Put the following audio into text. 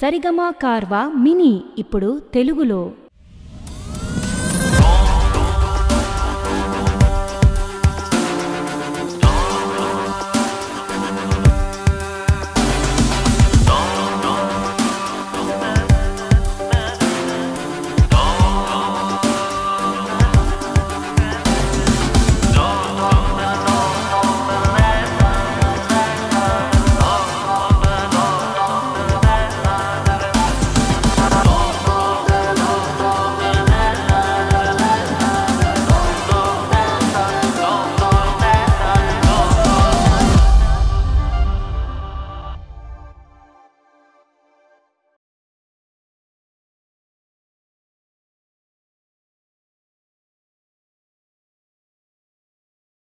సరిగమా Carvaan mini ఇప్పుడు తెలుగులో.